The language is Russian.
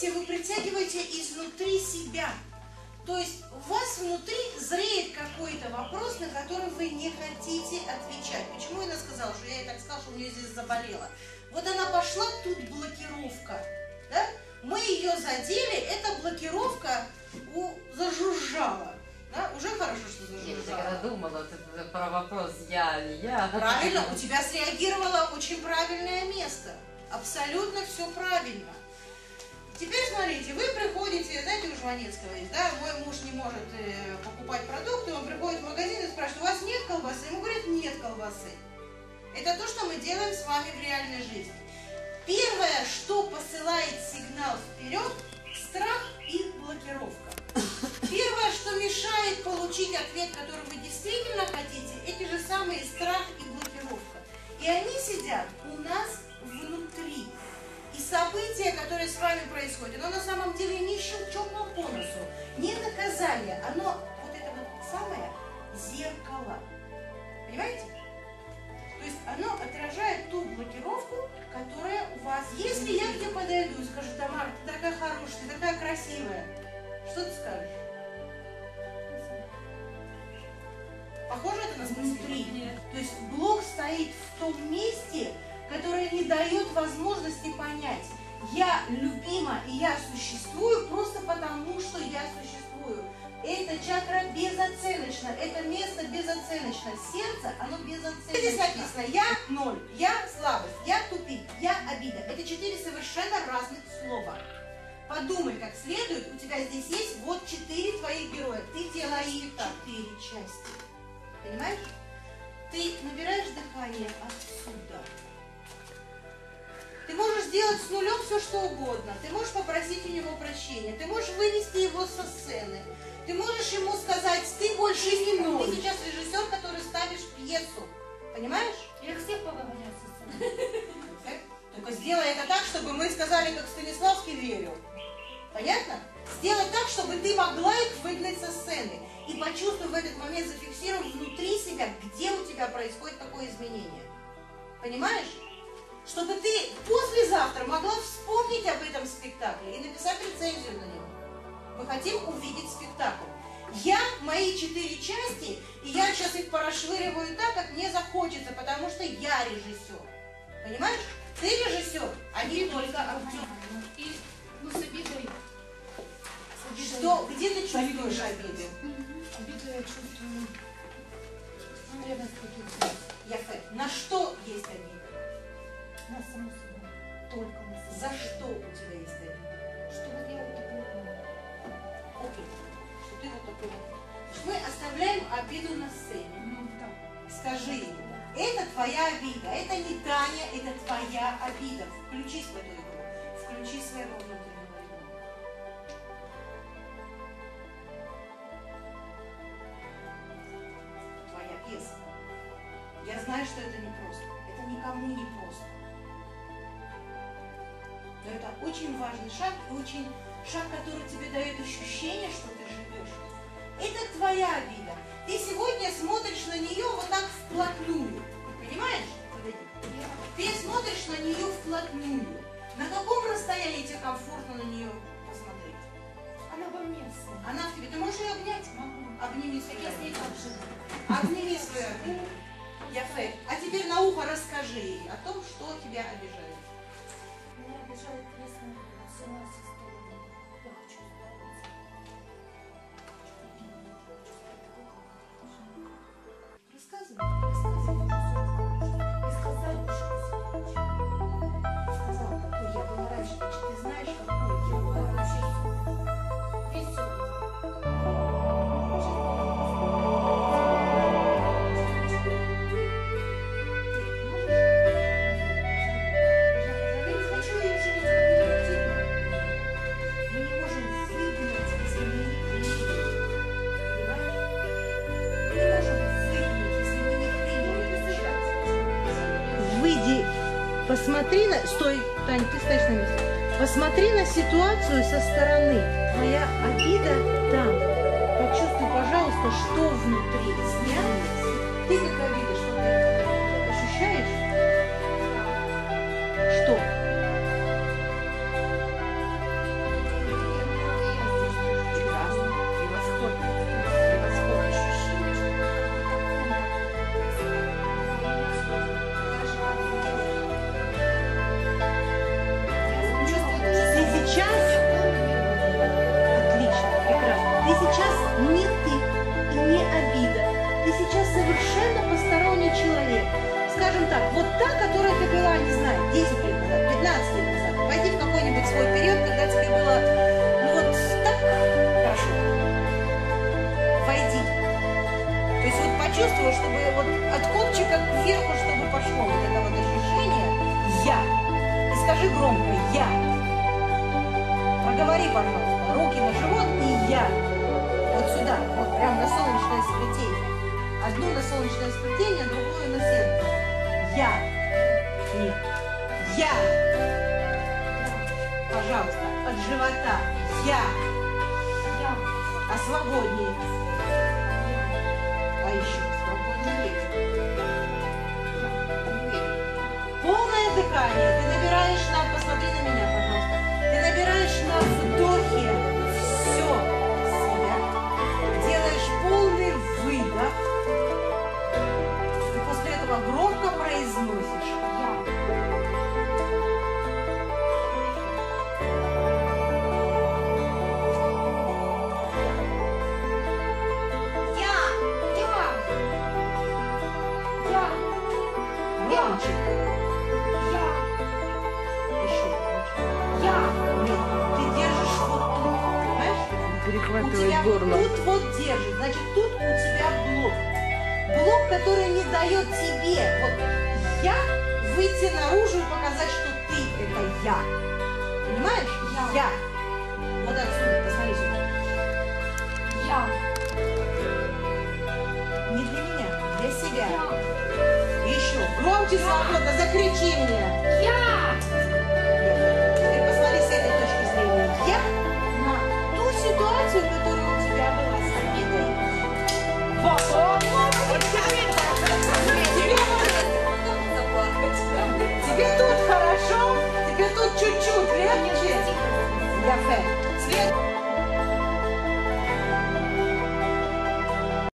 видите, вы притягиваете изнутри себя. То есть у вас внутри зреет какой-то вопрос, на который вы не хотите отвечать. Почему я сказала, что я ей так сказала, что у нее здесь заболело? Вот она пошла, тут блокировка. Да? Мы ее задели, эта блокировка у, зажужжала. Да? Уже хорошо, что зажужжала. Я когда думала ты, про вопрос я или я. Правильно, у тебя среагировало очень правильное место. Абсолютно все правильно. Теперь смотрите, вы приходите, знаете, у Жванецкого есть, да, мой муж не может э, покупать продукты, он приходит в магазин и спрашивает, у вас нет колбасы? Ему говорят, нет колбасы. Это то, что мы делаем с вами в реальной жизни. Первое, что посылает сигнал вперед, страх и блокировка. Первое, что мешает получить ответ, который вы действительно хотите, эти же самые страх и блокировка. И они сидят у нас событие, которое с вами происходит, оно на самом деле не щелчок по бонусу, не наказание, оно вот это вот самое зеркало. Понимаете? То есть оно отражает ту блокировку, которая у вас. Если я к тебе подойду и скажу, Тамара, ты такая хорошая, ты такая красивая, что ты скажешь? Похоже это на внутри? Нет. То есть блок стоит в том месте, которое не дает возможности понять, я любима и я существую просто потому, что я существую. Эта чакра безоценочна, это место безоценочно. Сердце, оно безоценочно. Здесь написано «я ноль», «я слабость», «я тупик», «я обида». Это четыре совершенно разных слова. Подумай как следует, у тебя здесь есть вот четыре твоих героя. Ты делаешь четыре части. Понимаешь? Ты набираешь дыхание отсюда. Ты можешь сделать с нулем все, что угодно. Ты можешь попросить у него прощения. Ты можешь вывести его со сцены. Ты можешь ему сказать, ты больше не ноль. Ты сейчас режиссер, который ставишь пьесу. Понимаешь? Я всех поговорю со сцены. Только сделай это так, чтобы мы сказали, как Станиславский верил. Понятно? Сделай так, чтобы ты могла их выгнать со сцены. И почувствуй в этот момент, зафиксируй внутри себя, где у тебя происходит такое изменение. Понимаешь? Чтобы ты послезавтра могла вспомнить об этом спектакле и написать рецензию на него. Мы хотим увидеть спектакль. Я, мои четыре части, и я сейчас их порасшвыриваю так, как мне захочется, потому что я режиссер. Понимаешь? Ты режиссер, а не только актер. И, ну, с обидой. Что? Где ты чувствуешь обиды? Обиду я чувствую. Ну, ревность Я На что есть обида? На саму собой. Только на саму За что у тебя есть обида? Что вот я вот такой вот. Окей. Что ты вот такой вот. Мы оставляем обиду на сцене. Ну, так. Скажи ему, это твоя обида, это не Таня, это твоя обида. Включись в эту игру. Включи своего внутреннего. Я знаю, что это непросто. Это никому не просто. Но это очень важный шаг и очень шаг, который тебе дает ощущение, что ты живешь. Это твоя обида. Ты сегодня смотришь на нее вот так вплотную. Понимаешь? Ты смотришь на нее вплотную. На каком расстоянии тебе комфортно на нее посмотреть? Она во мне. Она в тебе. Ты можешь ее обнять? Могу. Обними свою Я с ней так живу. Обними свою. Я фейк. А теперь на ухо расскажи ей о том, что тебя обижает. Меня обижает посмотри на... Стой, Тань, ты стоишь на месте. Посмотри на ситуацию со стороны. Твоя обида там. Почувствуй, пожалуйста, что внутри. Вот та, которая ты была, не знаю, 10 лет назад, 15 лет назад, войди в какой-нибудь свой период, когда тебе было, ну вот так хорошо. Войди. То есть вот почувствовал, чтобы вот от копчика кверху, чтобы пошло вот это вот ощущение «я». И скажи громко «я». Проговори, пожалуйста, руки на живот и «я». Вот сюда, вот прям на солнечное сплетение. Одну на солнечное сплетение, другую на сердце. Я. Нет. Я. Пожалуйста, от живота. Я. Я. А свободнее. А еще свободнее. Полное дыхание. Я. Еще. Я. Нет, ты держишь вот тут, понимаешь? У Перехватывает тебя горло. вот тут вот держит, значит тут у тебя блок. Блок, который не дает тебе вот я выйти наружу и показать, что ты это я. Понимаешь? Я. Вот отсюда, посмотри сюда. Я. Не для меня, для себя. Я. Громче свободно закричи мне. Я.